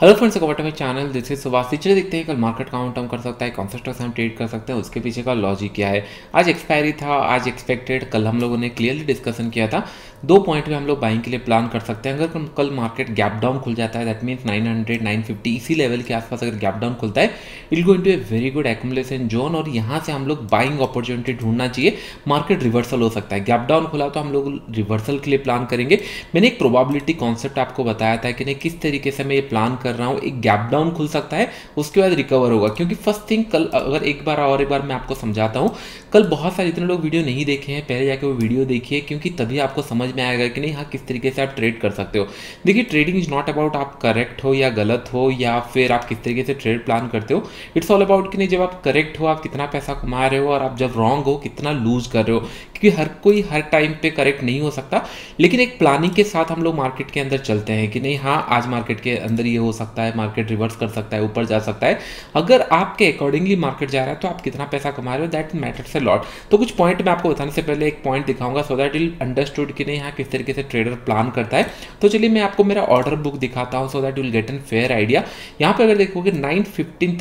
Hello friends welcome में channel this is Subhash देखते हैं कल मार्केट काउंट हम कर सकता है कौन सा स्टॉक्स हम ट्रेड कर सकते हैं, उसके पीछे का लॉजिक क्या है? आज एक्सपायरी था, आज एक्सपेक्टेड कल हम लोगों ने क्लियरली डिस्कशन किया था। दो पॉइंट में हम लोग बाइंग के लिए प्लान कर सकते हैं। अगर कल मार्केट गैप डाउन खुल जाता है दैट मीन्स 900 950 इसी लेवल के आसपास अगर गैप डाउन खुलता है it go into a very good accumulation zone और यहाँ से हम लोग बाइंग अपॉर्चुनिटी ढूंढना चाहिए। मार्केट रिवर्सल हो सकता है। गैप डाउन खुला तो हम लोग रिवर्सल के लिए प्लान करेंगे। मैंने एक प्रोबाबिलिटी कॉन्सेप्ट आपको बताया था कि नहीं, किस तरीके से मैं ये प्लान कर रहा हूँ। एक गैप डाउन खुल सकता है, उसके बाद रिकवर होगा। क्योंकि फ़र्स्ट थिंग कल, अगर एक बार और एक बार मैं आपको समझाता हूँ, कल बहुत सारे इतने लोग वीडियो नहीं देखे हैं। पहले जाके वो वीडियो देखिए, क्योंकि तभी आपको समझ में आएगा कि नहीं हाँ किस तरीके से आप ट्रेड कर सकते हो। देखिए ट्रेडिंग इज़ नॉट अबाउट आप करेक्ट हो या गलत हो या फिर आप किस तरीके से ट्रेड प्लान करते हो। इट्स ऑल अबाउट कि नहीं, जब आप करेक्ट हो, आप कितना पैसा कमा रहे हो और आप जब रॉन्ग हो, कितना लूज कर रहे हो। क्योंकि हर कोई हर टाइम पे करेक्ट नहीं हो सकता, लेकिन एक प्लानिंग के साथ हम लोग मार्केट के अंदर चलते हैं कि नहीं हाँ आज मार्केट के अंदर ये हो सकता है मार्केट रिवर्स कर सकता है, ऊपर जा सकता है। अगर आपके अकॉर्डिंगली मार्केट जा रहा है तो आप कितना पैसा कमा रहे हो दैट मैटर से लॉट तो कुछ पॉइंट मैं आपको बताने से पहले एक पॉइंट दिखाऊँगा सो दैट विल अंडरस्टूड कि नहीं यहाँ किस तरीके से ट्रेडर प्लान करता है। तो चलिए मैं आपको मेरा ऑर्डर बुक दिखाता हूँ so that will get an fair idea यहाँ पे अगर देखोगे नाइन फिफ्टीन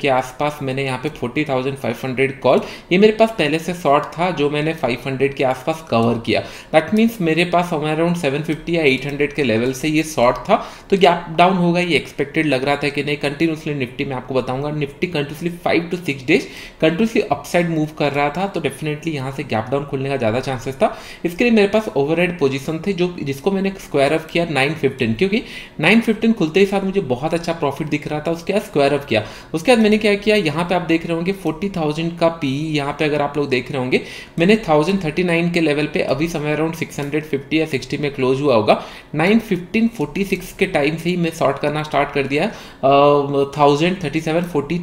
के आसपास मैंने यहाँ पे forty thousand five hundred call ये मेरे पास पहले से शॉर्ट था जो मैंने फाइव हंड्रेड के आसपास कवर किया। दैट मीन्स मेरे पास हमारे अराउंड सेवन फिफ्टी या एट हंड्रेड के लेवल से ये शॉर्ट था। तो गैप डाउन होगा, ये एक्सपेक्टेड लग रहा था कि नहीं। कंटिन्यूसली निफ्टी में आपको बताऊँगा। Nifty continuously five to six days continuously upside move कर रहा था। तो डेफिनेटली यहाँ से गैप डाउन खुलने का ज़्यादा चांसेस था। इसके लिए मेरे पास ओवर पोजीशन थे, जो जिसको मैंने स्क्वायर अप किया नाइन फिफ्टीन क्योंकि नाइन फिफ्टीन खुलते ही साथ मुझे बहुत अच्छा प्रॉफिट दिख रहा था, उसके बाद स्क्वायर अप किया। उसके बाद मैंने क्या किया, यहाँ पे आप देख रहे होंगे फोर्टी थाउज़ेंड का पी यहाँ पे अगर आप लोग देख रहे होंगे, मैंने थाउज़ेंड के लेवल पे अभी समय अराउंड सिक्स या सिक्सटी में क्लोज हुआ होगा। नाइन फिफ्टीन फोर्टी सिक्स के टाइम से ही मैं शॉर्ट करना स्टार्ट कर दिया। Thousand thirty seven forty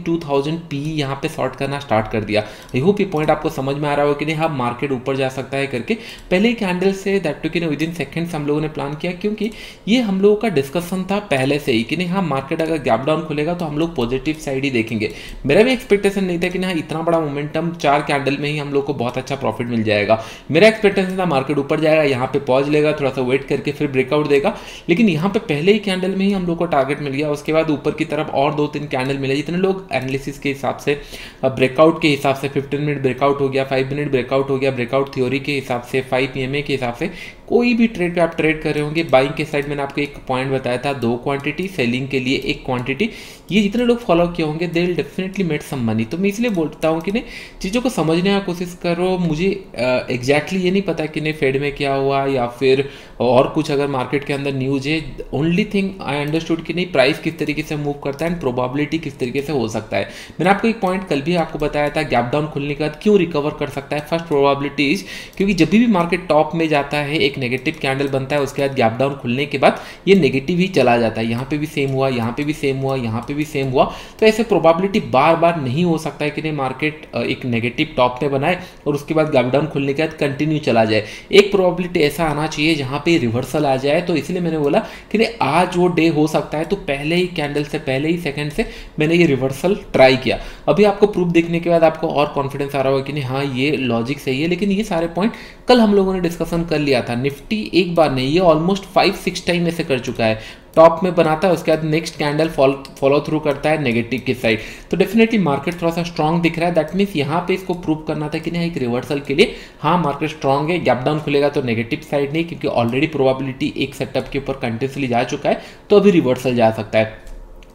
P पे शॉर्ट करना स्टार्ट कर दिया। ये पॉइंट आपको समझ में आ रहा हो कि नहीं हाँ मार्केट ऊपर जा सकता है करके। पहले कैंडल से दैट टू कि विद इन सेकेंड्स हम लोगों ने प्लान किया क्योंकि ये हम लोगों का डिस्कशन था पहले से ही कि नहीं हाँ मार्केट अगर गैप डाउन खुलेगा तो हम लोग पॉजिटिव साइड ही देखेंगे। मेरा भी एक्सपेक्टेशन नहीं था कि हाँ इतना बड़ा मोमेंटम चार कैंडल में ही हम लोग को बहुत अच्छा प्रॉफिट मिल जाएगा। मेरा एक्सपेक्टेशन था मार्केट ऊपर जाएगा, यहाँ पे पॉज लेगा, थोड़ा सा वेट करके फिर ब्रेकआउट देगा। लेकिन यहाँ पे पहले ही कैंडल में ही हम लोग को टारगेट मिल गया। उसके बाद ऊपर की तरफ़ और दो तीन कैंडल मिले। जितने लोग एनालिसिस के हिसाब से ब्रेकआउट के हिसाब से फिफ्टीन मिनट ब्रेकआउट हो गया फाइव मिनट ब्रेकआउट हो गया ब्रेकआउट थ्योरी के हिसाब से फाइव पी के हिसाब से Okay. कोई भी ट्रेड पे आप ट्रेड कर रहे होंगे बाइंग के साइड मैंने आपको एक पॉइंट बताया था, दो क्वांटिटी सेलिंग के लिए एक क्वांटिटी ये जितने लोग फॉलो किए होंगे they will definitely made some money तो मैं इसलिए बोलता हूँ कि नहीं, चीज़ों को समझने का कोशिश करो। मुझे एग्जैक्टली exactly ये नहीं पता कि नहीं फेड में क्या हुआ या फिर और कुछ अगर मार्केट के अंदर न्यूज़ है ओनली थिंग आई अंडरस्टूड कि नहीं प्राइस किस तरीके से मूव करता है एंड प्रोबेबिलिटी किस तरीके से हो सकता है। मैंने आपको एक पॉइंट कल भी आपको बताया था गैप डाउन खुलने के बाद क्यों रिकवर कर सकता है। फ़र्स्ट प्रोबेबिलिटी क्योंकि जब भी मार्केट टॉप में जाता है, एक नेगेटिव कैंडल बनता है, उसके बाद गैप डाउन खुलने के बाद ये नेगेटिव ही चला जाता है। यहाँ पे भी सेम हुआ, यहाँ पे भी सेम हुआ, यहाँ पे भी सेम हुआ। तो ऐसे प्रोबेबिलिटी बार बार नहीं हो सकता है कि नहीं मार्केट एक नेगेटिव टॉप में बनाए और उसके बाद गैप डाउन खुलने के बाद कंटिन्यू चला जाए। एक प्रोबेबिलिटी ऐसा आना चाहिए जहाँ पे रिवर्सल आ जाए। तो इसलिए मैंने बोला कि नहीं, आज वो डे हो सकता है तो पहले ही कैंडल से, पहले ही सेकंड से मैंने ये रिवर्सल ट्राई किया। अभी आपको प्रूफ देखने के बाद आपको और कॉन्फिडेंस आ रहा होगा कि नहीं हाँ ये लॉजिक सही है, लेकिन ये सारे पॉइंट कल हम लोगों ने डिस्कशन कर लिया था। निफ्टी एक बार नहीं, ये ऑलमोस्ट फाइव सिक्स टाइम ऐसे कर चुका है। टॉप में बनाता है, उसके बाद नेक्स्ट कैंडल फॉलो थ्रू करता है नेगेटिव की साइड तो डेफिनेटली मार्केट थोड़ा सा स्ट्रॉन्ग दिख रहा है। दैट मीन्स यहाँ पे इसको प्रूव करना था कि नहीं, एक रिवर्सल के लिए हाँ मार्केट स्ट्रॉन्ग है गैप डाउन खुलेगा तो नेगेटिव साइड नहीं, क्योंकि ऑलरेडी प्रोबेबिलिटी एक सेटअप के ऊपर कंटिन्यूसली जा चुका है तो अभी रिवर्सल जा सकता है।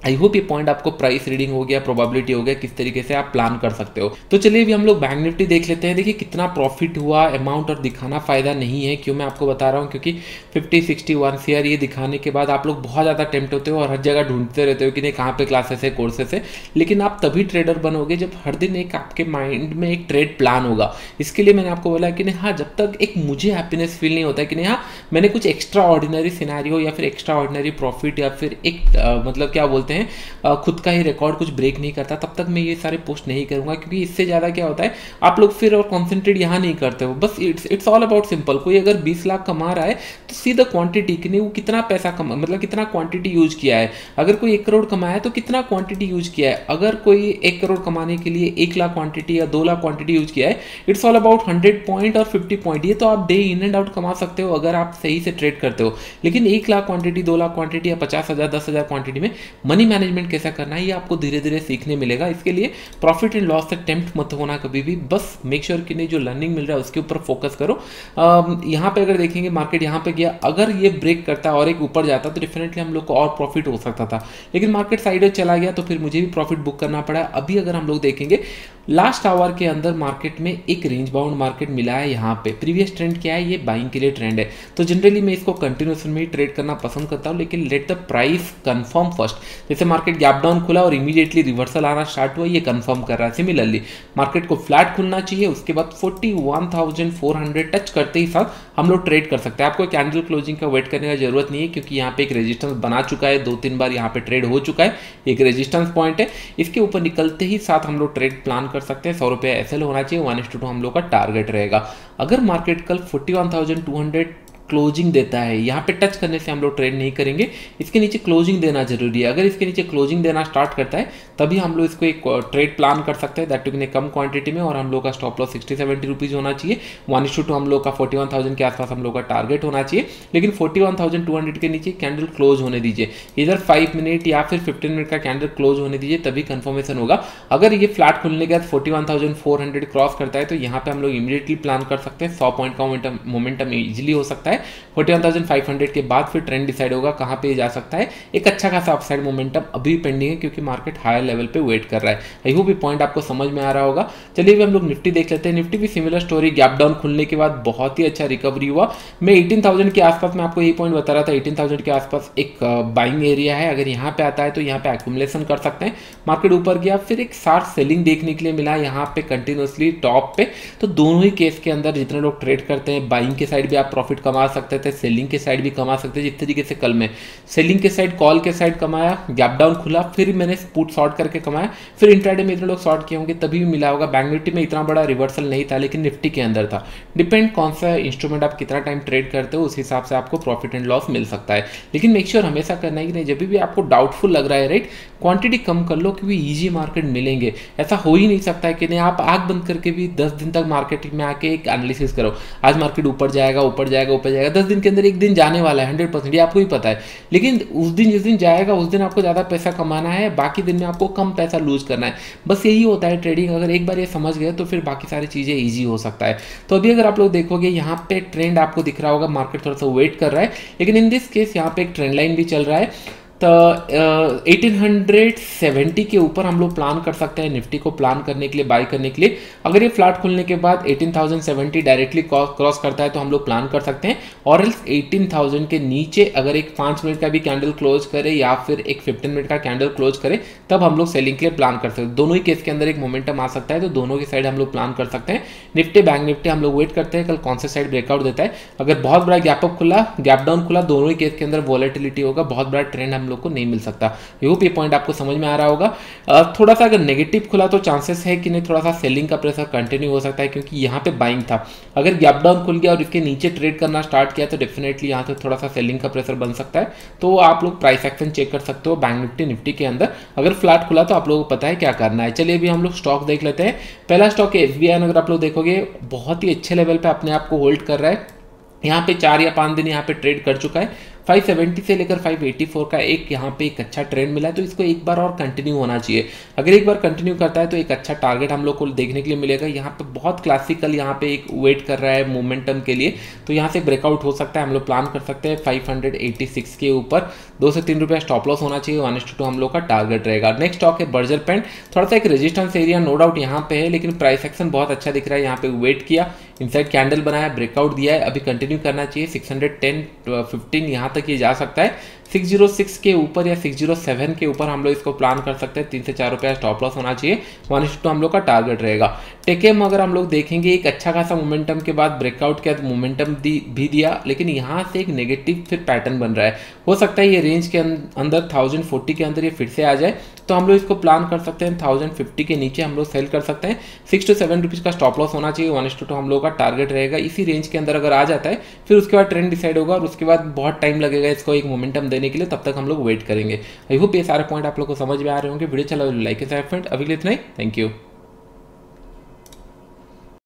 आई होप ये पॉइंट आपको प्राइस रीडिंग हो गया प्रोबेबिलिटी हो गया, किस तरीके से आप प्लान कर सकते हो। तो चलिए अभी हम लोग बैंक निफ्टी देख लेते हैं। देखिए कितना प्रॉफिट हुआ अमाउंट और दिखाना फ़ायदा नहीं है। क्यों मैं आपको बता रहा हूँ? क्योंकि 50 60 वन शेयर ये दिखाने के बाद आप लोग बहुत ज़्यादा टेम्प्ट होते हो और हर जगह ढूंढते रहते हो कि नहीं, कहाँ पे क्लासेस है कोर्सेस है। लेकिन आप तभी ट्रेडर बनोगे जब हर दिन एक आपके माइंड में एक ट्रेड प्लान होगा। इसके लिए मैंने आपको बोला कि नहीं हाँ जब तक एक मुझे हैप्पीनेस फील नहीं होता कि नहीं हाँ मैंने कुछ एक्स्ट्रा ऑर्डिनरी सिनारी या फिर एक्स्ट्रा ऑर्डिनरी प्रॉफिट या फिर एक मतलब क्या बोलते होते हैं खुद का ही रिकॉर्ड कुछ ब्रेक नहीं करता, तब तक मैं ये सारे पोस्ट नहीं करूँगा, क्योंकि इससे ज़्यादा क्या होता है, आप लोग फिर और कॉन्सेंट्रेट यहाँ नहीं करते हो। बस it's it's all about simple कोई अगर बीस लाख कमा रहा है तो सी द क्वांटिटी कि नहीं, वो कितना पैसा कमा मतलब कितना क्वांटिटी यूज़ किया है। अगर कोई एक करोड़ कमाया है तो कितना क्वांटिटी यूज़ किया है। अगर कोई एक करोड़ कमाने के लिए एक लाख क्वांटिटी या दो लाख क्वांटिटी यूज़ किया है it's all about hundred point और फिफ्टी पॉइंट ये तो आप डे इन एंड आउट कमा सकते हो, अगर आप सही से ट्रेड करते हो। लेकिन एक लाख क्वांटिटी दो लाख क्वांटिटी या पचास हज़ार, दस हज़ार क्वांटिटी में मनी मैनेजमेंट कैसा करना है, ये आपको धीरे धीरे सीखने मिलेगा। इसके लिए प्रॉफिट एंड लॉस से टेम्प्ट मत होना कभी भी। बस मेक श्योर कि नहीं, जो लर्निंग मिल रहा है, उसके ऊपर फोकस करो। यहाँ पे अगर देखेंगे मार्केट यहाँ पे गया, अगर ये ब्रेक करता और एक ऊपर जाता तो डेफिनेटली हम लोग को और प्रॉफिट हो सकता था। लेकिन मार्केट साइड चला गया तो फिर मुझे भी प्रॉफिट बुक करना पड़ा। अभी अगर हम लोग देखेंगे लास्ट आवर के अंदर मार्केट में एक रेंज बाउंड मार्केट मिला है यहाँ पे। प्रीवियस ट्रेंड क्या है? ये बाइंग के लिए ट्रेंड है। तो जनरली मैं इसको कंटिन्यूसन में ही ट्रेड करना पसंद करता हूँ, लेकिन let the price confirm first जैसे मार्केट गैप डाउन खुला और इमीडिएटली रिवर्सल आना स्टार्ट हुआ, ये कंफर्म कर रहा है। सिमिलरली मार्केट को फ्लैट खुलना चाहिए, उसके बाद फोर्टी टच करते ही साथ हम लोग ट्रेड कर सकते हैं। आपको कैंडल क्लोजिंग का वेट करने की ज़रूरत नहीं है, क्योंकि यहाँ पे एक रेजिस्टेंस बना चुका है। दो तीन बार यहाँ पे ट्रेड हो चुका है, एक रेजिस्टेंस पॉइंट है। इसके ऊपर निकलते ही साथ हम लोग ट्रेड प्लान कर सकते हैं, सौ रुपये एस होना चाहिए वन एस टू टू हम लोग का टारगेट रहेगा। अगर मार्केट कल forty one thousand two hundred closing देता है। यहाँ पे टच करने से हम लोग ट्रेड नहीं करेंगे। इसके नीचे क्लोजिंग देना ज़रूरी है। अगर इसके नीचे क्लोजिंग देना स्टार्ट करता है, तभी हम लोग इसको एक ट्रेड प्लान कर सकते हैं। दैट टू कम क्वांटिटी में और हम लोग का stop loss sixty seventy rupees होना चाहिए। वन इशू टू हम लोग का फोर्टी वन थाउज़ेंड के आसपास हम लोग का टारगेट होना चाहिए। लेकिन forty one thousand two hundred के नीचे कैंडल क्लोज होने दीजिए। इधर फाइव मिनट या फिर फिफ्टीन मिनट का कैंडल क्लोज होने दीजिए, तभी कंफर्मेशन होगा। अगर ये फ्लैट खुलने के बाद forty one thousand four hundred cross करता है तो यहाँ पे हम लोग इमीडिएटली प्लान कर सकते हैं। सौ पॉइंट का मोमेंटम इजिली हो सकता है। फोर्टी वन 1500 के बाद फिर ट्रेंड डिसाइड होगा कहाँ पे जा सकता है। एक अच्छा खासा अपसाइड मोमेंटम अभी पेंडिंग है क्योंकि मार्केट हायर लेवल पे वेट कर रहा है। आई होप ये पॉइंट आपको समझ में आ रहा होगा। चलिए भी हम लोग निफ्टी देख लेते हैं। निफ्टी भी सिमिलर स्टोरी गैप डाउन खुलने के बाद बहुत ही अच्छा रिकवरी हुआ। मैं एटीन के आसपास, मैं आपको यही पॉइंट बता रहा था, एटीन के आसपास एक बाइंग एरिया है। अगर यहाँ पे आता है तो यहाँ पे एक्मुलेशन कर सकते हैं। मार्केट ऊपर गया, फिर एक सार सेलिंग देखने के लिए मिला यहाँ पे कंटिन्यूसली टॉप पे। तो दोनों ही केस के अंदर जितने लोग ट्रेड करते हैं बाइंग के साइड भी आप प्रॉफिट कमा सकते थे सेलिंग के साइड भी कमा सकते हैं जिस तरीके से कल में। सेलिंग के साइड कॉल के साइड कमाया गैप डाउन खुला, फिर मैंने पुट शॉर्ट करके कमाया। फिर इंट्राडे में इतने लोग शॉर्ट किए होंगे, तभी भी मिला होगा। बैंक निफ्टी में इतना बड़ा रिवर्सल नहीं था, लेकिन निफ्टी के अंदर था। डिपेंड कौन सा इंस्ट्रूमेंट आप कितना टाइम ट्रेड करते हो, उस हिसाब से आपको प्रॉफिट एंड लॉस मिल सकता है। लेकिन मेक श्योर हमेशा करना है कि नहीं, जब भी आपको डाउटफुल लग रहा है राइट क्वांटिटी कम कर लो क्योंकि ईजी मार्केट मिलेंगे। ऐसा हो ही नहीं सकता है कि नहीं, आप आग बंद करके भी दस दिन तक मार्केट में आके एक एनालिसिस करो। आज मार्केट ऊपर जाएगा ऊपर जाएगा, ऊपर दस दिन के अंदर एक दिन जाने वाला है हंड्रेड परसेंट ये आपको ही पता है। लेकिन उस दिन, जिस दिन जाएगा, उस दिन आपको ज़्यादा पैसा कमाना है, बाकी दिन में आपको कम पैसा लूज करना है। बस यही होता है ट्रेडिंग अगर एक बार ये समझ गए तो फिर बाकी सारी चीज़ें ईजी हो सकता है। तो अभी अगर आप लोग देखोगे, यहाँ पे ट्रेंड आपको दिख रहा होगा मार्केट थोड़ा सा वेट कर रहा है। लेकिन इन दिस केस यहाँ पे एक ट्रेंड लाइन भी चल रहा है। तो एटीन हंड्रेड सेवेंटी के ऊपर हम लोग प्लान कर सकते हैं निफ्टी को प्लान करने के लिए बाय करने के लिए। अगर ये फ्लैट खुलने के बाद eighteen thousand seventy directly cross करता है तो हम लोग प्लान कर सकते हैं। और एल्स एटीन थाउज़ेंड के नीचे अगर एक पाँच मिनट का भी कैंडल क्लोज करे या फिर एक फिफ्टीन मिनट का कैंडल क्लोज करे, तब हम लोग सेलिंग के लिए प्लान कर सकते हैं। दोनों ही केस के अंदर एक मोमेंटम आ सकता है तो दोनों की साइड हम लोग प्लान कर सकते हैं। निफ्टी बैंक निफ्टी हम लोग वेट करते हैं, कल कौन सा साइड ब्रेकआउट देता है। अगर बहुत बड़ा गैपअप खुला गैप डाउन खुला, दोनों ही केस के अंदर वॉलेटिलिटी होगा, बहुत बड़ा ट्रेंड हम लोग को नहीं मिल सकता। होप ये पॉइंट आपको समझ में आ रहा होगा। थोड़ा सा अगर नेगेटिव खुला तो चांसेस है कि नहीं थोड़ा सा सेलिंग का प्रेशर कंटिन्यू हो सकता है क्योंकि यहाँ पे बाइंग था। अगर गैप डाउन खुल गया और इसके नीचे ट्रेड करना स्टार्ट किया तो डेफिनेटली यहाँ से थोड़ा सा सेलिंग का प्रेशर बन सकता है। तो आप लोग प्राइस एक्शन चेक कर सकते हो बैंक निफ्टी निफ्टी के अंदर। अगर फ्लैट खुला तो आप लोगों को पता है क्या करना है। चलिए अभी हम लोग स्टॉक देख लेते हैं। पहला स्टॉक है एस अगर आप लोग देखोगे, बहुत ही अच्छे लेवल पर अपने आप को होल्ड कर रहा है। यहाँ पे चार या पाँच दिन यहाँ पे ट्रेड कर चुका है। 570 से लेकर 584 का एक यहाँ पे एक अच्छा ट्रेंड मिला है तो इसको एक बार और कंटिन्यू होना चाहिए। अगर एक बार कंटिन्यू करता है तो एक अच्छा टारगेट हम लोग को देखने के लिए मिलेगा। यहाँ पे बहुत क्लासिकल यहाँ पे एक वेट कर रहा है मोमेंटम के लिए तो यहाँ से ब्रेकआउट हो सकता है, हम लोग प्लान कर सकते हैं फाइव के ऊपर। दो से तीन रुपया स्टॉप लॉस होना चाहिए वन टू हम लोग का टारगेट रहेगा। नेक्स्ट स्टॉक है बर्जर पेंट थोड़ा सा एक रेजिस्टेंस एरिया नो डाउट यहाँ पे है, लेकिन प्राइस एक्शन बहुत अच्छा दिख रहा है, यहाँ पे वेट किया। इनसाइड कैंडल बनाया ब्रेकआउट दिया है। अभी कंटिन्यू करना चाहिए। 610 15 यहाँ तक ये जा सकता है। 606 के ऊपर या 607 के ऊपर हम लोग इसको प्लान कर सकते हैं। तीन से चार रुपया स्टॉप लॉस होना चाहिए। वन टू हम लोग का टारगेट रहेगा। टेकेम अगर हम लोग देखेंगे एक अच्छा खासा मोमेंटम के बाद ब्रेकआउट के बाद मोमेंटम दी, भी दिया लेकिन यहाँ से एक नेगेटिव फिर पैटर्न बन रहा है। हो सकता है ये रेंज के अंदर थाउज़ेंड फोर्टी के अंदर ये फिर से आ जाए। तो हम लोग इसको प्लान कर सकते हैं थाउज़ेंड फिफ्टी के नीचे हम लोग सेल कर सकते हैं। सिक्स टू सेवन रुपीज़ का स्टॉप लॉस होना चाहिए। वन एस टू हम लोग का टारगेट रहेगा। इसी रेंज के अंदर अगर आ जाता है फिर उसके बाद ट्रेंड डिसाइड होगा और उसके बाद बहुत टाइम लगेगा इसको एक मोमेंटम देने के लिए तब तक हम लोग वेट करेंगे। आई होप ये सारे पॉइंट आप लोग को समझ में आ रहे होंगे। वीडियो चला लाइक एंड फ्रेंड अभी के लिए इतना ही। Thank you